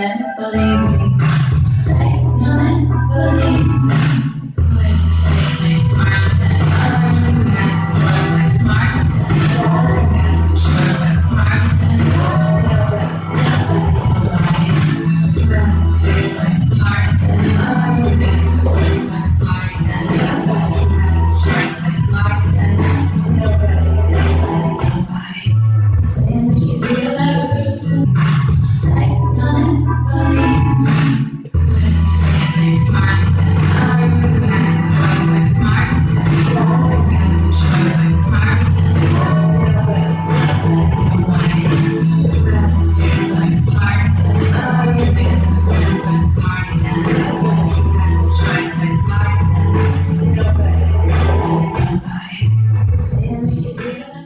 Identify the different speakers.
Speaker 1: then believe me. temperature